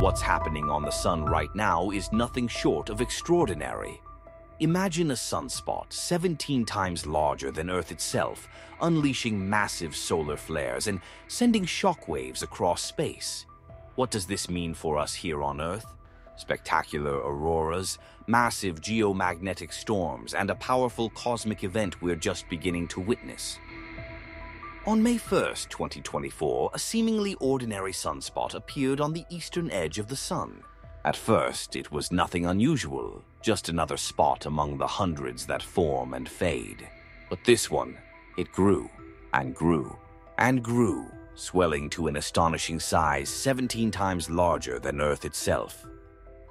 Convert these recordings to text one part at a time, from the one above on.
What's happening on the sun right now is nothing short of extraordinary. Imagine a sunspot 17 times larger than Earth itself, unleashing massive solar flares and sending shockwaves across space. What does this mean for us here on Earth? Spectacular auroras, massive geomagnetic storms, and a powerful cosmic event we're just beginning to witness. On May 1st, 2024, a seemingly ordinary sunspot appeared on the eastern edge of the Sun. At first, it was nothing unusual, just another spot among the hundreds that form and fade. But this one, it grew and grew and grew, swelling to an astonishing size 17 times larger than Earth itself.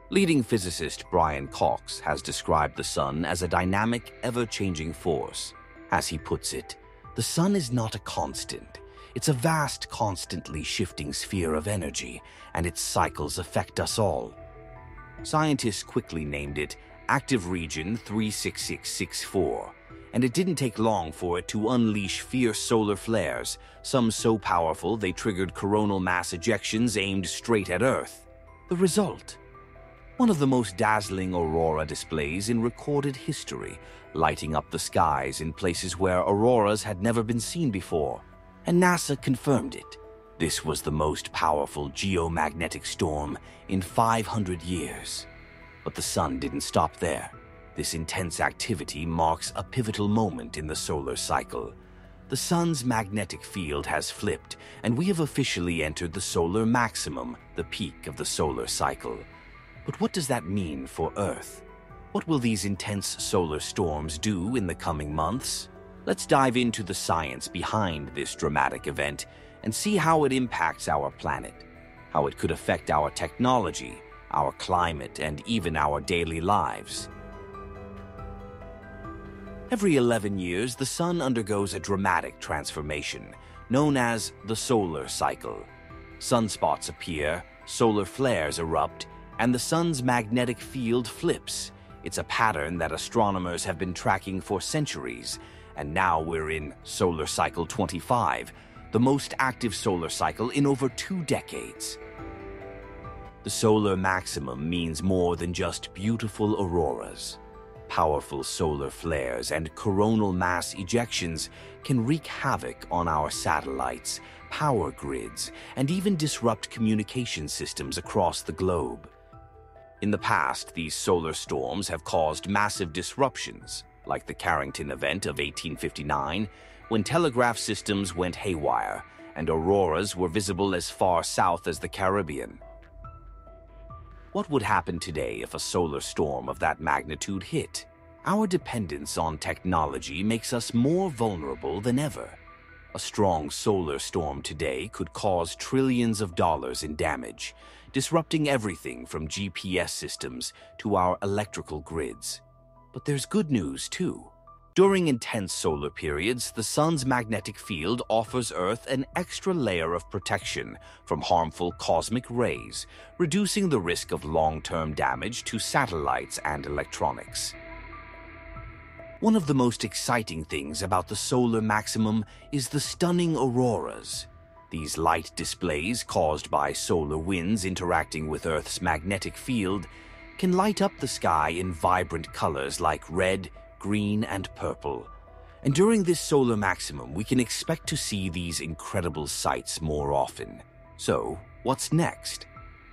Leading physicist Brian Cox has described the Sun as a dynamic, ever-changing force. As he puts it, the Sun is not a constant. It's a vast, constantly shifting sphere of energy, and its cycles affect us all. Scientists quickly named it Active Region 36664, and it didn't take long for it to unleash fierce solar flares, some so powerful they triggered coronal mass ejections aimed straight at Earth. The result? One of the most dazzling aurora displays in recorded history, lighting up the skies in places where auroras had never been seen before. And NASA confirmed it. This was the most powerful geomagnetic storm in 500 years. But the sun didn't stop there. This intense activity marks a pivotal moment in the solar cycle. The sun's magnetic field has flipped, and we have officially entered the solar maximum, the peak of the solar cycle. But what does that mean for Earth? What will these intense solar storms do in the coming months? Let's dive into the science behind this dramatic event and see how it impacts our planet, how it could affect our technology, our climate, and even our daily lives. Every 11 years, the Sun undergoes a dramatic transformation, known as the solar cycle. Sunspots appear, solar flares erupt, and the Sun's magnetic field flips. It's a pattern that astronomers have been tracking for centuries, and now we're in solar cycle 25, the most active solar cycle in over two decades. The solar maximum means more than just beautiful auroras. Powerful solar flares and coronal mass ejections can wreak havoc on our satellites, power grids, and even disrupt communication systems across the globe. In the past, these solar storms have caused massive disruptions, like the Carrington event of 1859, when telegraph systems went haywire and auroras were visible as far south as the Caribbean. What would happen today if a solar storm of that magnitude hit? Our dependence on technology makes us more vulnerable than ever. A strong solar storm today could cause trillions of dollars in damage, disrupting everything from GPS systems to our electrical grids. But there's good news, too. During intense solar periods, the sun's magnetic field offers Earth an extra layer of protection from harmful cosmic rays, reducing the risk of long-term damage to satellites and electronics. One of the most exciting things about the solar maximum is the stunning auroras. These light displays, caused by solar winds interacting with Earth's magnetic field, can light up the sky in vibrant colors like red, green, and purple. And during this solar maximum, we can expect to see these incredible sights more often. So, what's next?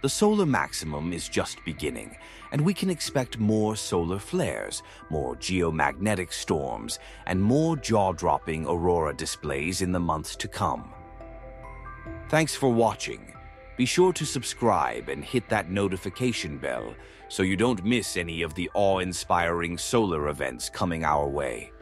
The solar maximum is just beginning, and we can expect more solar flares, more geomagnetic storms, and more jaw-dropping aurora displays in the months to come. Thanks for watching. Be sure to subscribe and hit that notification bell so you don't miss any of the awe-inspiring solar events coming our way.